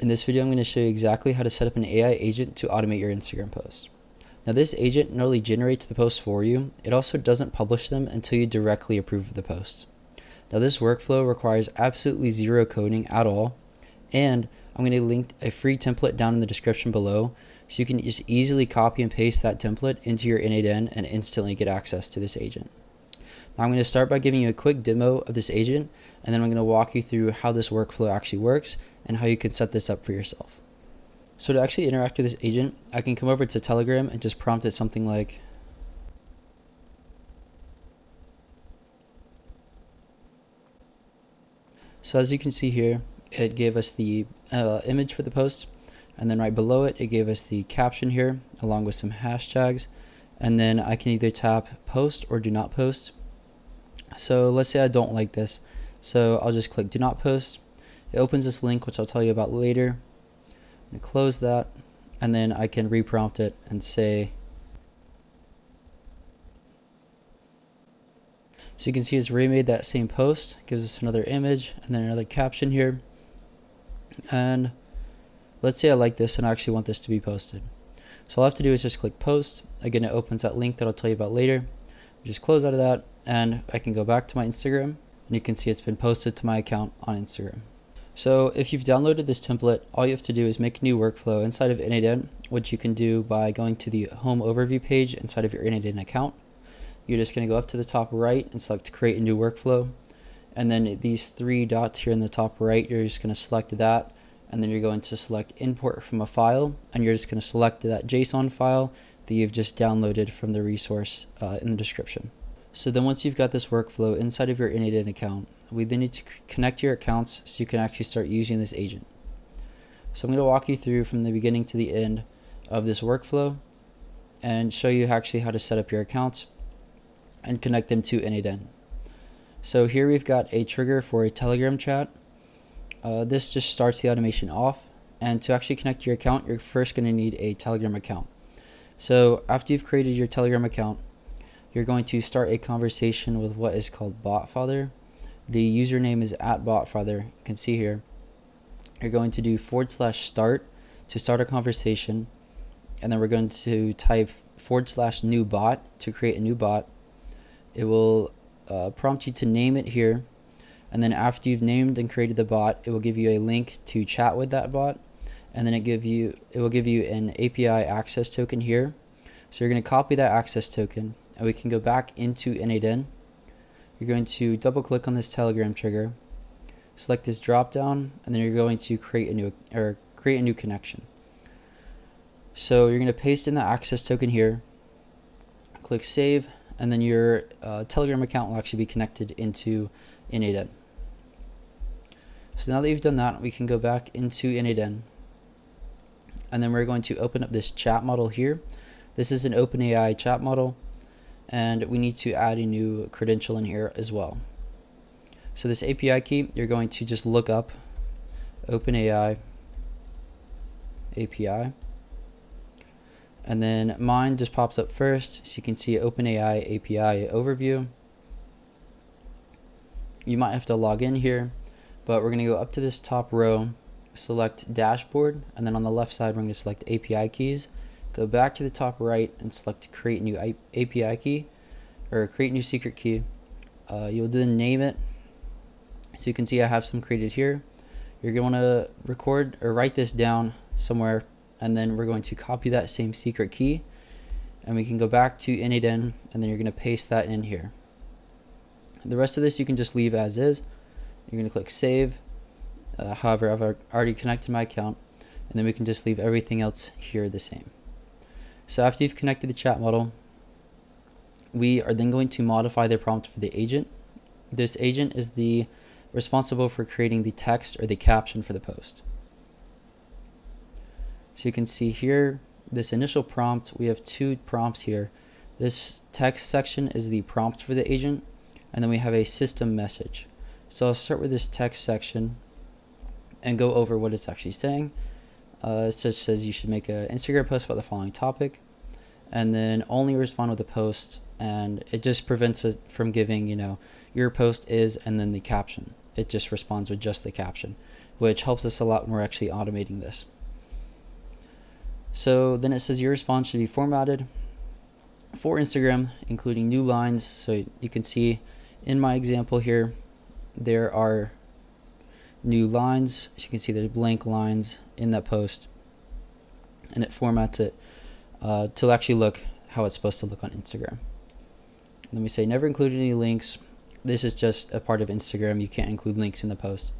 In this video, I'm going to show you exactly how to set up an AI agent to automate your Instagram posts. Now this agent not only generates the posts for you, it also doesn't publish them until you directly approve of the post. Now this workflow requires absolutely zero coding at all, and I'm going to link a free template down in the description below so you can just easily copy and paste that template into your n8n and instantly get access to this agent. Now I'm going to start by giving you a quick demo of this agent and then I'm going to walk you through how this workflow actually works and how you can set this up for yourself. So to actually interact with this agent, I can come over to Telegram and just prompt it something like, So as you can see here, it gave us the uh, image for the post, and then right below it, it gave us the caption here, along with some hashtags, and then I can either tap post or do not post. So let's say I don't like this, so I'll just click do not post. It opens this link, which I'll tell you about later, I'm going to close that, and then I can reprompt it and say, So you can see it's remade that same post, gives us another image and then another caption here. And let's say I like this and I actually want this to be posted. So all I have to do is just click post. Again, it opens that link that I'll tell you about later. Just close out of that and I can go back to my Instagram and you can see it's been posted to my account on Instagram. So if you've downloaded this template, all you have to do is make a new workflow inside of N8N, which you can do by going to the home overview page inside of your N8N account. You're just going to go up to the top right and select create a new workflow. And then these three dots here in the top right, you're just going to select that. And then you're going to select import from a file. And you're just going to select that JSON file that you've just downloaded from the resource uh, in the description. So then once you've got this workflow inside of your N8N account, we then need to connect your accounts so you can actually start using this agent. So I'm going to walk you through from the beginning to the end of this workflow and show you actually how to set up your accounts and connect them to N8N. So here we've got a trigger for a Telegram chat. Uh, this just starts the automation off. And to actually connect your account, you're first going to need a Telegram account. So after you've created your Telegram account, you're going to start a conversation with what is called BotFather. The username is at BotFather. You can see here. You're going to do forward slash start to start a conversation. And then we're going to type forward slash new bot to create a new bot. It will uh, prompt you to name it here. And then after you've named and created the bot, it will give you a link to chat with that bot. And then it give you it will give you an API access token here. So you're going to copy that access token and we can go back into N8N. You're going to double click on this Telegram trigger, select this drop down, and then you're going to create a new or create a new connection. So you're going to paste in the access token here, click save, and then your uh, Telegram account will actually be connected into N8N. So now that you've done that, we can go back into N8N. And then we're going to open up this chat model here. This is an OpenAI chat model and we need to add a new credential in here as well. So this API key, you're going to just look up OpenAI API. And then mine just pops up first, so you can see OpenAI API overview. You might have to log in here, but we're going to go up to this top row, select dashboard, and then on the left side, we're going to select API keys go back to the top right and select create new API key or create new secret key. Uh, you'll then name it. So you can see I have some created here. You're going to record or write this down somewhere and then we're going to copy that same secret key and we can go back to N8N and then you're going to paste that in here. The rest of this you can just leave as is. You're going to click save. Uh, however, I've already connected my account and then we can just leave everything else here the same. So after you've connected the chat model, we are then going to modify the prompt for the agent. This agent is the responsible for creating the text or the caption for the post. So you can see here, this initial prompt, we have two prompts here. This text section is the prompt for the agent, and then we have a system message. So I'll start with this text section and go over what it's actually saying. Uh, it just says you should make an Instagram post about the following topic, and then only respond with a post, and it just prevents it from giving, you know, your post is and then the caption. It just responds with just the caption. which helps us a lot when we're actually automating this. So then it says your response should be formatted for Instagram, including new lines. So you can see in my example here, there are new lines. As you can see there's blank lines in that post and it formats it uh, to actually look how it's supposed to look on Instagram. Let me say never include any links. This is just a part of Instagram. You can't include links in the post.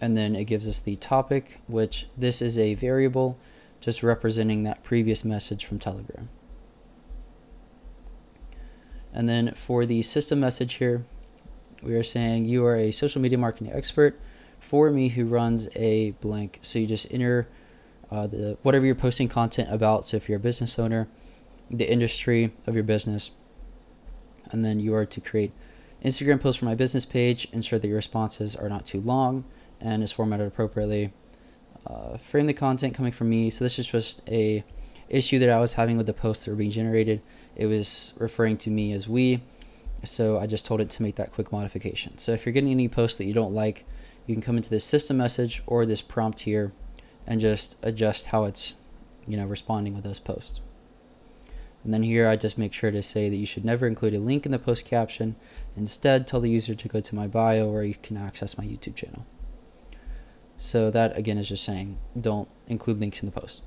And then it gives us the topic, which this is a variable just representing that previous message from Telegram. And then for the system message here, we are saying you are a social media marketing expert for me who runs a blank. So you just enter uh, the whatever you're posting content about. So if you're a business owner, the industry of your business, and then you are to create Instagram posts for my business page. Ensure that your responses are not too long and is formatted appropriately. Uh, frame the content coming from me. So this is just a issue that I was having with the posts that were being generated. It was referring to me as we, so I just told it to make that quick modification. So if you're getting any posts that you don't like, you can come into this system message or this prompt here and just adjust how it's you know responding with those posts. And then here I just make sure to say that you should never include a link in the post caption. Instead, tell the user to go to my bio where you can access my YouTube channel. So that again is just saying don't include links in the post.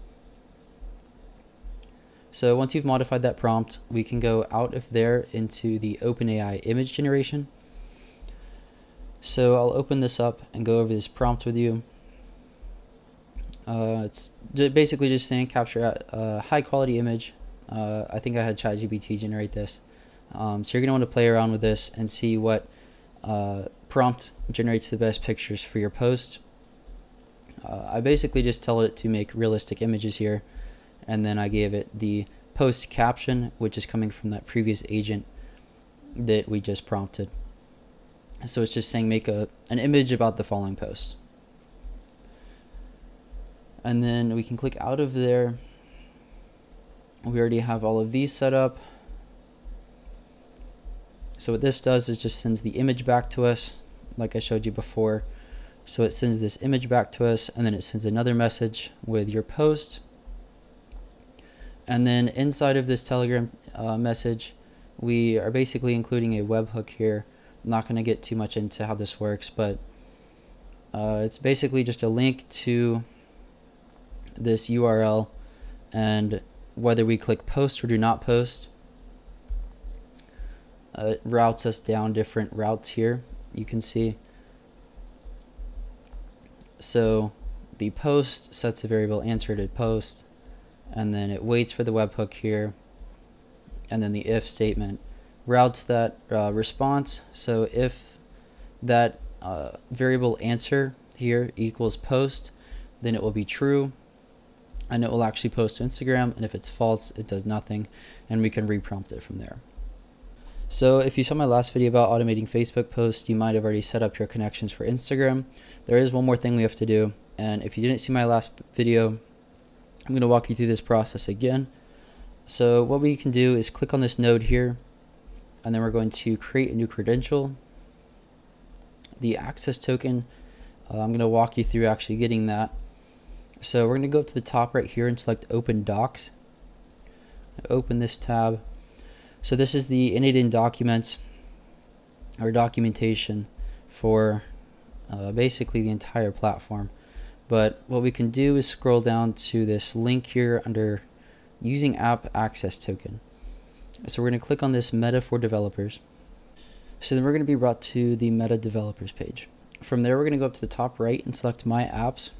So once you've modified that prompt, we can go out of there into the OpenAI image generation. So I'll open this up and go over this prompt with you. Uh, it's basically just saying capture a high quality image. Uh, I think I had ChatGPT generate this. Um, so you're going to want to play around with this and see what uh, prompt generates the best pictures for your post. Uh, I basically just tell it to make realistic images here, and then I gave it the post caption, which is coming from that previous agent that we just prompted. So it's just saying make a an image about the following post. And then we can click out of there. We already have all of these set up. So what this does is just sends the image back to us, like I showed you before. So it sends this image back to us, and then it sends another message with your post. And then inside of this Telegram uh, message, we are basically including a webhook here. Not going to get too much into how this works, but uh, it's basically just a link to this URL and whether we click post or do not post, uh, it routes us down different routes here. You can see. So the post sets a variable answer to post, and then it waits for the webhook here, and then the if statement routes that uh, response. So if that uh, variable answer here equals post, then it will be true and it will actually post to Instagram. And if it's false, it does nothing, and we can reprompt it from there. So if you saw my last video about automating Facebook posts, you might have already set up your connections for Instagram. There is one more thing we have to do, and if you didn't see my last video, I'm going to walk you through this process again. So what we can do is click on this node here, and then we're going to create a new credential. The access token, uh, I'm going to walk you through actually getting that. So we're going to go up to the top right here and select Open Docs. Open this tab. So this is the N8N documents or documentation for uh, basically the entire platform. But what we can do is scroll down to this link here under using app access token. So we're going to click on this meta for developers. So then we're going to be brought to the meta developers page. From there, we're going to go up to the top right and select my apps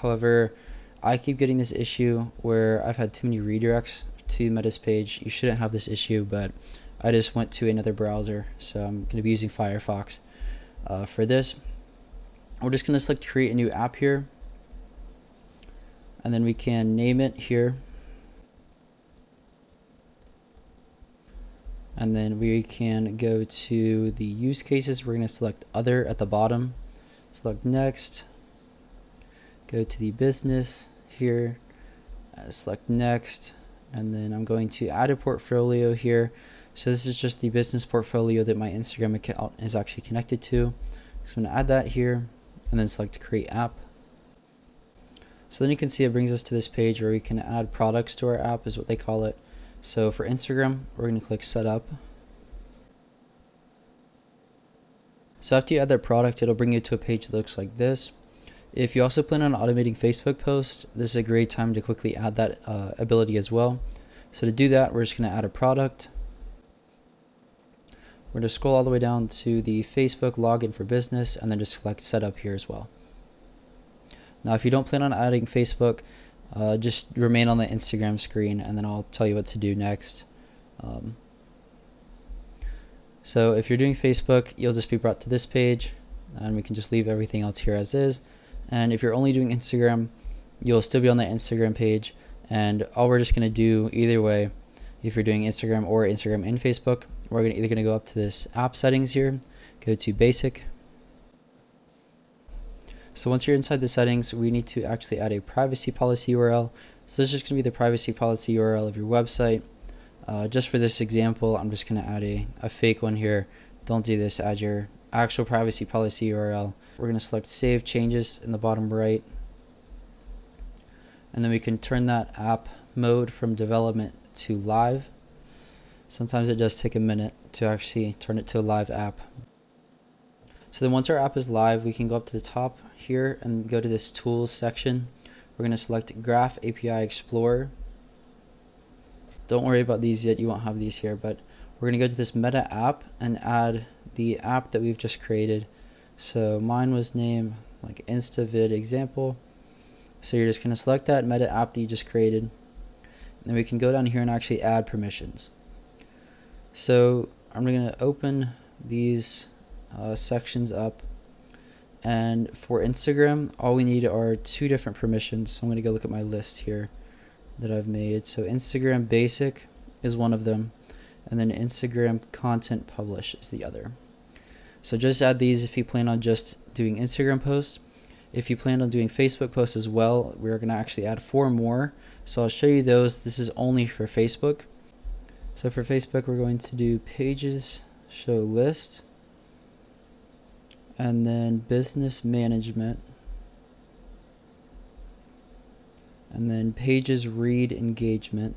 However, I keep getting this issue where I've had too many redirects to Meta's page. You shouldn't have this issue, but I just went to another browser, so I'm going to be using Firefox uh, for this. We're just going to select create a new app here, and then we can name it here. And then we can go to the use cases. We're going to select other at the bottom. Select next go to the business here, uh, select next, and then I'm going to add a portfolio here. So this is just the business portfolio that my Instagram account is actually connected to. So I'm going to add that here, and then select create app. So then you can see it brings us to this page where we can add products to our app is what they call it. So for Instagram, we're going to click setup. So after you add that product, it'll bring you to a page that looks like this. If you also plan on automating Facebook posts, this is a great time to quickly add that uh, ability as well. So to do that, we're just going to add a product. We're going to scroll all the way down to the Facebook login for business and then just select setup here as well. Now, if you don't plan on adding Facebook, uh, just remain on the Instagram screen and then I'll tell you what to do next. Um, so if you're doing Facebook, you'll just be brought to this page and we can just leave everything else here as is. And if you're only doing Instagram, you'll still be on the Instagram page. And all we're just going to do either way, if you're doing Instagram or Instagram and Facebook, we're gonna, either going to go up to this app settings here, go to basic, so once you're inside the settings, we need to actually add a privacy policy URL. So this is going to be the privacy policy URL of your website. Uh, just for this example, I'm just going to add a, a fake one here. Don't do this, add your actual privacy policy URL. We're going to select save changes in the bottom right. And then we can turn that app mode from development to live. Sometimes it does take a minute to actually turn it to a live app. So then once our app is live, we can go up to the top here and go to this tools section. We're going to select Graph API Explorer. Don't worry about these yet, you won't have these here, but we're going to go to this meta app and add the app that we've just created. So mine was named like InstaVid example. So you're just going to select that meta app that you just created. And then we can go down here and actually add permissions. So I'm going to open these uh, sections up. And for Instagram, all we need are two different permissions. So I'm going to go look at my list here that I've made. So Instagram basic is one of them. And then Instagram content publish is the other. So just add these if you plan on just doing Instagram posts. If you plan on doing Facebook posts as well, we're going to actually add four more. So I'll show you those. This is only for Facebook. So for Facebook, we're going to do pages show list and then business management. And then pages read engagement.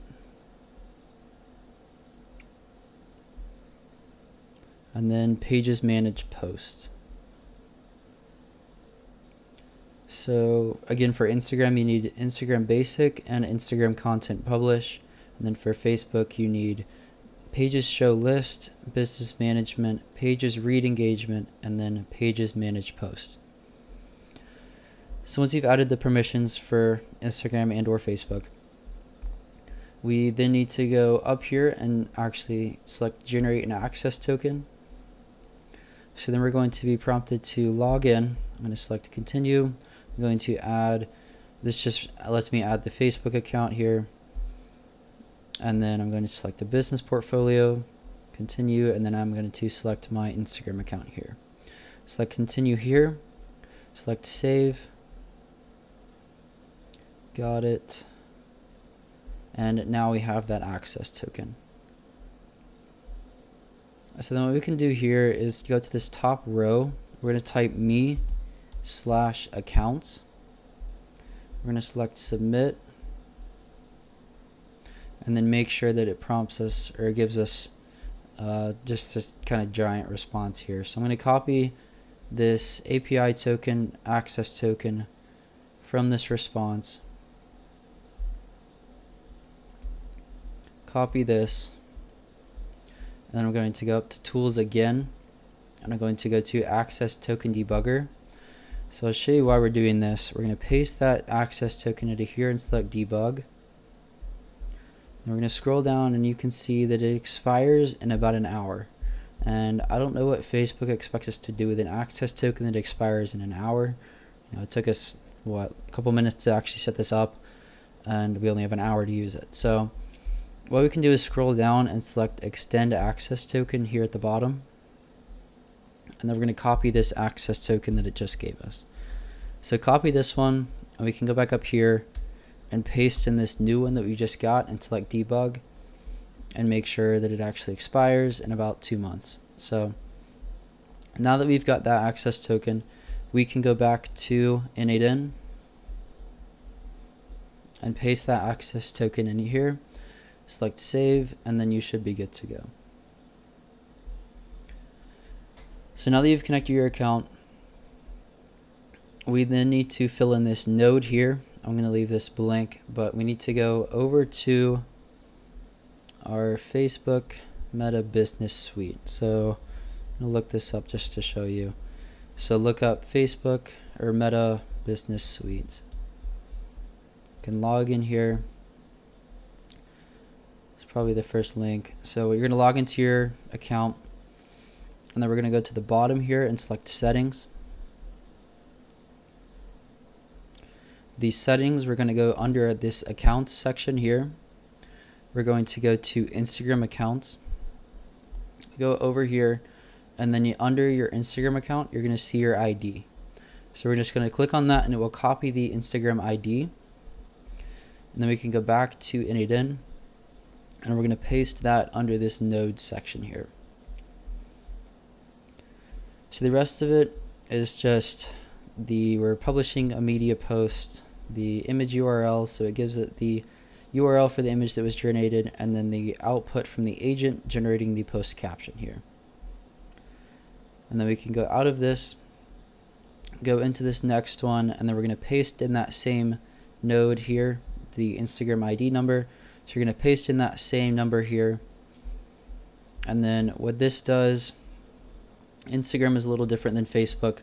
And then pages manage posts. So again for Instagram you need Instagram basic and Instagram content publish. And then for Facebook you need pages show list, business management, pages read engagement, and then pages manage posts. So once you've added the permissions for Instagram and or Facebook, we then need to go up here and actually select generate an access token. So then we're going to be prompted to log in. I'm going to select continue. I'm going to add, this just lets me add the Facebook account here and then I'm going to select the business portfolio, continue, and then I'm going to select my Instagram account here. Select continue here, select save, got it, and now we have that access token. So then what we can do here is go to this top row, we're going to type me slash accounts, we're going to select submit, and then make sure that it prompts us or gives us uh, just this kind of giant response here. So I'm going to copy this API token, access token from this response. Copy this. And then I'm going to go up to tools again. And I'm going to go to access token debugger. So I'll show you why we're doing this. We're going to paste that access token into here and select debug. And we're going to scroll down and you can see that it expires in about an hour. And I don't know what Facebook expects us to do with an access token that expires in an hour. You know, it took us, what, a couple minutes to actually set this up, and we only have an hour to use it. So what we can do is scroll down and select extend access token here at the bottom. And then we're going to copy this access token that it just gave us. So copy this one, and we can go back up here and paste in this new one that we just got and select debug and make sure that it actually expires in about two months. So now that we've got that access token, we can go back to N8N and paste that access token in here. Select save, and then you should be good to go. So now that you've connected your account, we then need to fill in this node here. I'm going to leave this blank, but we need to go over to our Facebook Meta Business Suite. So I'm going to look this up just to show you. So look up Facebook or Meta Business Suite. You can log in here. It's probably the first link. So you're going to log into your account and then we're going to go to the bottom here and select settings. The settings, we're going to go under this accounts section here. We're going to go to Instagram accounts. Go over here and then you, under your Instagram account, you're going to see your ID. So we're just going to click on that and it will copy the Instagram ID. And then we can go back to N8N and we're going to paste that under this node section here. So the rest of it is just the we're publishing a media post, the image URL, so it gives it the URL for the image that was generated, and then the output from the agent generating the post caption here. And then we can go out of this, go into this next one, and then we're going to paste in that same node here, the Instagram ID number. So you're going to paste in that same number here. And then what this does Instagram is a little different than Facebook.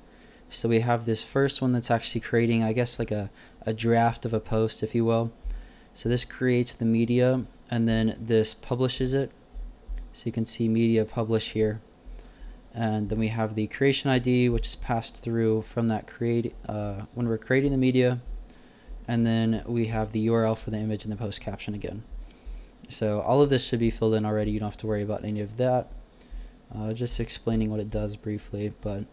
So we have this first one that's actually creating, I guess, like a, a draft of a post, if you will. So this creates the media and then this publishes it. So you can see media publish here. And then we have the creation ID, which is passed through from that create uh, when we're creating the media. And then we have the URL for the image and the post caption again. So all of this should be filled in already. You don't have to worry about any of that uh, just explaining what it does briefly but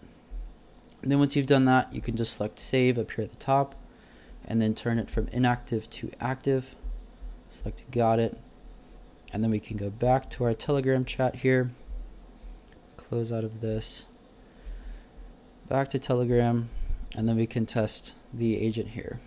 then once you've done that you can just select save up here at the top and then turn it from inactive to active. Select got it. And then we can go back to our telegram chat here. Close out of this. Back to telegram. And then we can test the agent here.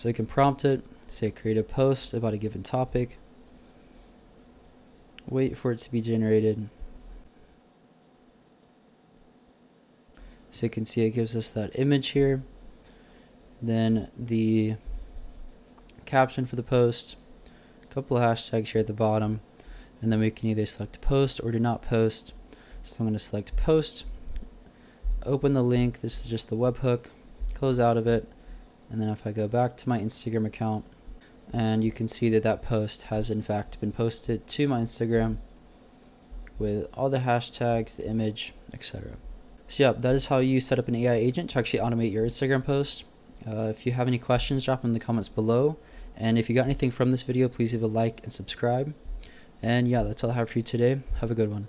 So you can prompt it, say create a post about a given topic, wait for it to be generated. So you can see it gives us that image here, then the caption for the post, a couple of hashtags here at the bottom, and then we can either select post or do not post. So I'm going to select post, open the link, this is just the webhook, close out of it, and then if I go back to my Instagram account and you can see that that post has in fact been posted to my Instagram with all the hashtags, the image, etc. So yeah, that is how you set up an AI agent to actually automate your Instagram post. Uh, if you have any questions, drop them in the comments below. And if you got anything from this video, please leave a like and subscribe. And yeah, that's all I have for you today. Have a good one.